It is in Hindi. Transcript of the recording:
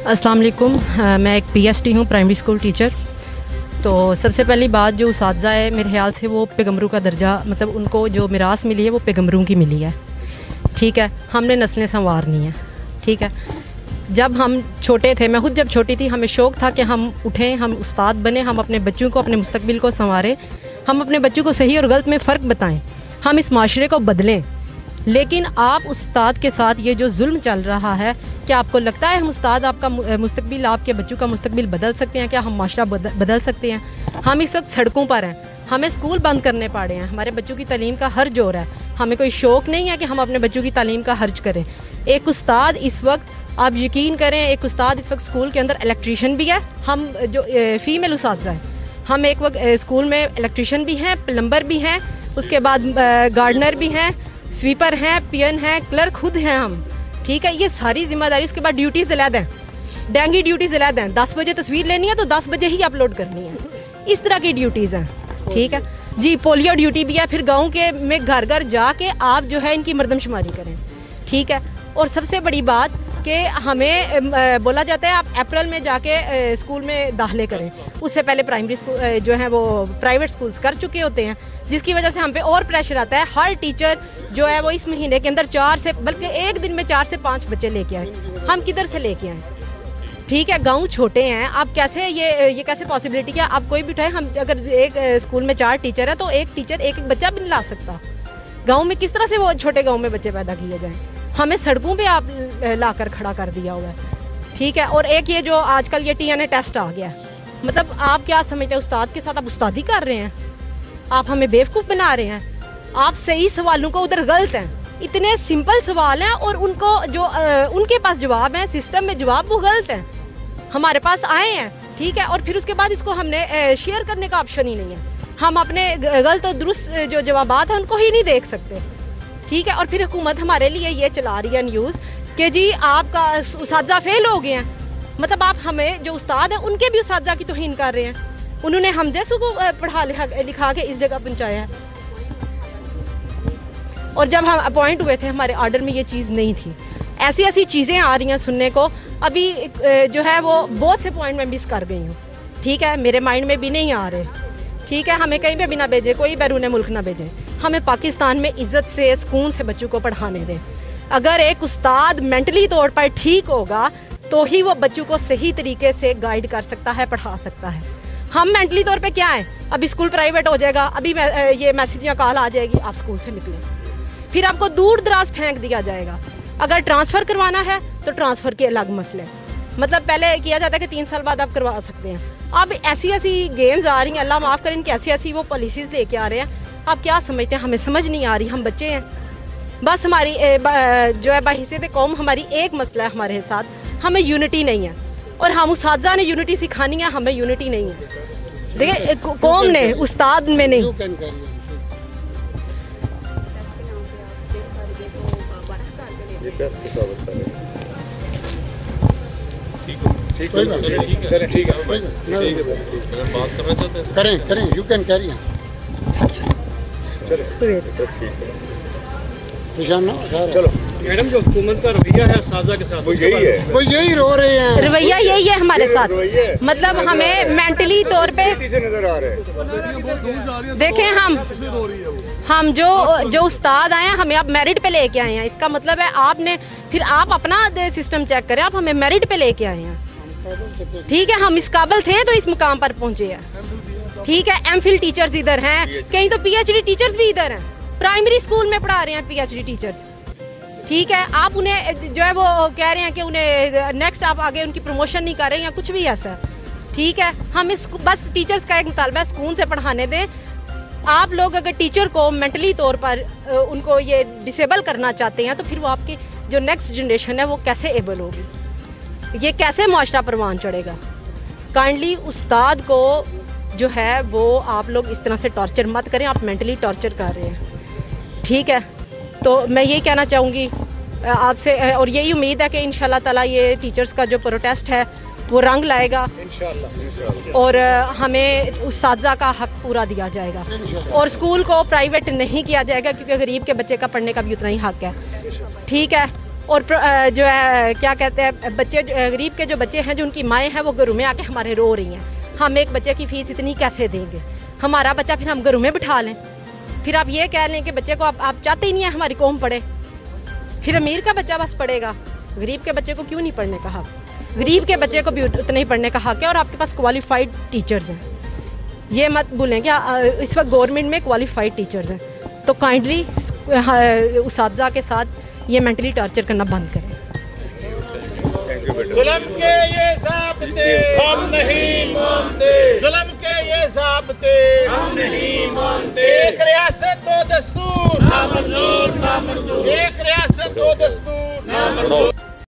अस्सलाम वालेकुम मैं एक पीएचडी हूँ प्राइमरी स्कूल टीचर तो सबसे पहली बात जो उस है, मेरे ख्याल से वो पैगम्बरों का दर्जा मतलब उनको जो मिरास मिली है, वो पैगम्बरों की मिली है। ठीक है? हमने नस्लें संवारनी है। ठीक है? जब हम छोटे थे, मैं खुद जब छोटी थी, हमें शौक़ था कि हम उठें, हम उस्ताद बने, हम अपने बच्चों को अपने मुस्तबिल को संवारें, हम अपने बच्चों को सही और गलत में फ़र्क बताएँ, हम इस माशरे को बदलें। लेकिन आप उस्ताद के साथ ये जो जुल्म चल रहा है क्या आपको लगता है हम उस्ताद आपका मुस्तबिल आपके बच्चों का मुस्तबिल बदल सकते हैं? क्या हम माशरा बदल, सकते हैं? हम इस वक्त सड़कों पर हैं। हमें स्कूल बंद करने पड़े हैं। हमारे बच्चों की तलीम का हर ज़ोर है। हमें कोई शौक़ नहीं है कि हम अपने बच्चों की तालीम का हर्ज करें। एक उस्ताद इस वक्त आप यकीन करें एक उस्ताद इस वक्त स्कूल के अंदर इलेक्ट्रीशियन भी है। हम जो फ़ीमेल उस हैं। हम एक वक्त स्कूल में इलेक्ट्रीशियन भी हैं प्लम्बर भी हैं उसके बाद गार्डनर भी हैं। स्वीपर हैं, पियन हैं, क्लर्क खुद हैं हम। ठीक है, ये सारी ज़िम्मेदारी उसके बाद ड्यूटीज़ दिला दें। डेंगी ड्यूटीज़ दिला दें। दस बजे तस्वीर लेनी है तो दस बजे ही अपलोड करनी है। इस तरह की ड्यूटीज़ हैं। ठीक है? जी, पोलियो ड्यूटी भी है, फिर गाँव के में घर घर जाके आप जो है इनकी मरदमशुमारी करें। ठीक है? और सबसे बड़ी बात कि हमें बोला जाता है आप अप्रैल में जाके स्कूल में दाखिले करें। उससे पहले प्राइमरी स्कूल जो है वो प्राइवेट स्कूल्स कर चुके होते हैं, जिसकी वजह से हम पे और प्रेशर आता है। हर टीचर जो है वो इस महीने के अंदर चार से, बल्कि एक दिन में चार से पाँच बच्चे लेके आए। हम किधर से लेके आए? ठीक है, गाँव छोटे हैं। आप कैसे ये ये कैसे पॉसिबिलिटी क्या? आप कोई भी उठाए, हम अगर एक स्कूल में चार टीचर है तो एक टीचर एक एक बच्चा भी नहीं ला सकता। गाँव में किस तरह से वो छोटे गाँव में बच्चे पैदा किए जाएँ? हमें सड़कों पे आप लाकर खड़ा कर दिया हुआ है। ठीक है और एक ये जो आजकल ये टीएनए टेस्ट आ गया है। मतलब आप क्या समझते हैं उस्ताद के साथ आप उस्तादी कर रहे हैं? आप हमें बेवकूफ़ बना रहे हैं। आप सही सवालों को उधर गलत हैं। इतने सिंपल सवाल हैं और उनको जो आ, उनके पास जवाब हैं सिस्टम में जवाब वो गलत हैं। हमारे पास आए हैं ठीक है और फिर उसके बाद इसको हमने शेयर करने का ऑप्शन ही नहीं है। हम अपने गलत और दुरुस्त जो जवाब हैं उनको ही नहीं देख सकते। ठीक है और फिर हुकूमत हमारे लिए ये चला रही है न्यूज़ कि जी, आपका उस फेल हो गए हैं। मतलब आप हमें जो उस्ताद हैं, उनके भी उस की तोहन कर रहे हैं। उन्होंने हम जैसों को पढ़ा लिखा लिखा के इस जगह पहुँचाया है। और जब हम अपॉइंट हुए थे, हमारे ऑर्डर में ये चीज़ नहीं थी। ऐसी ऐसी चीज़ें आ रही हैं सुनने को। अभी जो है वो बहुत से पॉइंट में मिस कर गई हूँ। ठीक है, मेरे माइंड में भी नहीं आ रहे। ठीक है, हमें कहीं पे भी ना भेजें, कोई बैरून मुल्क ना भेजें। हमें पाकिस्तान में इज़्ज़त से सुकून से बच्चों को पढ़ाने दें। अगर एक उस्ताद मेंटली तौर पर ठीक होगा तो ही वो बच्चों को सही तरीके से गाइड कर सकता है, पढ़ा सकता है। हम मेंटली तौर पे क्या है? अभी स्कूल प्राइवेट हो जाएगा, अभी ये मैसेज या कॉल आ जाएगी, आप स्कूल से निकलें। फिर आपको दूर दराज फेंक दिया जाएगा। अगर ट्रांसफ़र करवाना है तो ट्रांसफ़र के अलग मसले। मतलब पहले किया जाता है कि तीन साल बाद आप करवा सकते हैं। अब ऐसी ऐसी गेम्स आ रही हैं, अल्लाह माफ़ करें कि ऐसी ऐसी वो पॉलिसीज़ लेके आ रहे हैं। आप क्या समझते हैं? हमें समझ नहीं आ रही, हम बच्चे हैं। बस हमारी जो है बहसीत कौम हमारी एक मसला है हमारे साथ। हमें यूनिटी नहीं है। और हम उस ने यूनिटी सिखानी है हमें यूनिटी नहीं है। देखिए कौम ने उस्ताद में नहीं। ठीक है ठीक है। करें करें यू कैन कैरी चलो मैडम जो हुकूमत का रवैया है साजा के साथ वो यही है। वो यही रो रहे हैं। रवैया यही है हमारे साथ। मतलब हमें मेंटली तौर पे नज़र आ रहे देखें हम। हम जो जो उस्ताद आए हैं हमें आप मेरिट पे लेके आए हैं। इसका मतलब है आपने फिर आप अपना सिस्टम चेक करें। आप हमें मेरिट पे लेके आए हैं। ठीक है हम इस काबल थे तो इस मुकाम पर पहुँचे हैं। ठीक है एम फिल टीचर्स इधर हैं। कहीं तो पीएचडी टीचर्स भी इधर हैं। प्राइमरी स्कूल में पढ़ा रहे हैं पीएचडी टीचर्स ठीक है, आप उन्हें, जो है वो कह रहे हैं कि उन्हें नेक्स्ट आप आगे उनकी प्रमोशन नहीं कर रहे हैं कुछ भी ऐसा ठीक है, हम इस बस टीचर्स का एक मुतालबा स्कूल से पढ़ाने दें। आप लोग अगर टीचर को मेंटली तौर पर उनको ये डिसेबल करना चाहते हैं तो फिर वो आपकी जो नेक्स्ट जनरेशन है, वो कैसे एबल होगी? ये कैसे माशरा परवान चढ़ेगा? काइंडली उस्ताद को जो है, वो आप लोग इस तरह से टॉर्चर मत करें, आप मेंटली टॉर्चर कर रहे हैं। ठीक है। तो मैं यही कहना चाहूँगी आपसे और यही उम्मीद है कि इन ताला ये टीचर्स का जो प्रोटेस्ट है वो रंग लाएगा। और हमें उस का हक पूरा दिया जाएगा। और स्कूल को प्राइवेट नहीं किया जाएगा क्योंकि गरीब के बच्चे का पढ़ने का भी उतना ही हक है। ठीक है? और जो है क्या कहते हैं बच्चे गरीब के जो बच्चे हैं जो उनकी माएँ हैं वो घरों में आके हमारे रो रही हैं। हम एक बच्चे की फ़ीस इतनी कैसे देंगे? हमारा बच्चा फिर हम घरों में बिठा लें। फिर आप ये कह लें कि बच्चे को आप आप चाहते ही नहीं है हमारी कौम पढ़े। फिर अमीर का बच्चा बस पढ़ेगा। गरीब के बच्चे को क्यों नहीं पढ़ने का हक गरीब के बच्चे को भी उतना ही पढ़ने का हक है और आपके पास क्वालिफाइड टीचर्स हैं। ये मत भूलें कि इस वक्त गवर्नमेंट में क्वालिफाइड टीचर्स हैं। तो काइंडली हाँ, उस के साथ ये मेंटली टॉर्चर करना बंद करें। जुलम के ये जाबते। हम नहीं मानते। जुलम के ये जाबते। हम नहीं मानते। Ei!